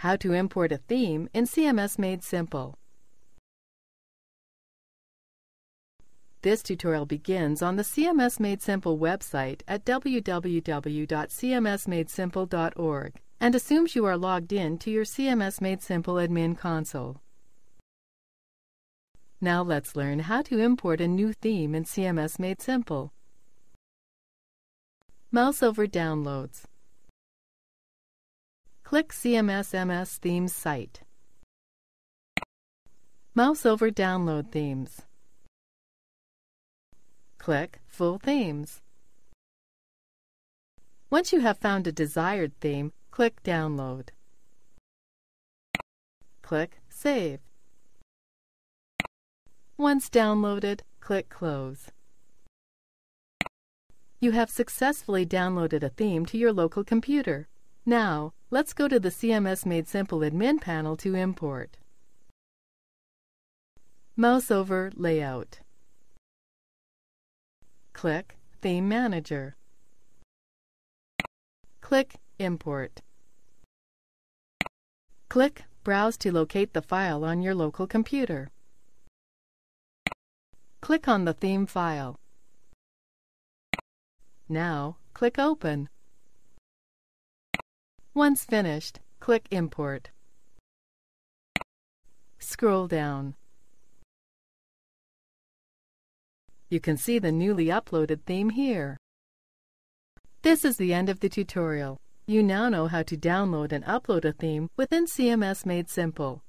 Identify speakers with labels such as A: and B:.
A: How to import a theme in CMS Made Simple. This tutorial begins on the CMS Made Simple website at www.cmsmadesimple.org and assumes you are logged in to your CMS Made Simple admin console. Now let's learn how to import a new theme in CMS Made Simple. Mouse over Downloads. Click CMSMS Themes site. Mouse over Download Themes. Click Full Themes. Once you have found a desired theme, click Download. Click Save. Once downloaded, click Close. You have successfully downloaded a theme to your local computer. Now, let's go to the CMS Made Simple admin panel to import. Mouse over Layout. Click Theme Manager. Click Import. Click Browse to locate the file on your local computer. Click on the theme file. Now, click Open. Once finished, click Import. Scroll down. You can see the newly uploaded theme here. This is the end of the tutorial. You now know how to download and upload a theme within CMS Made Simple.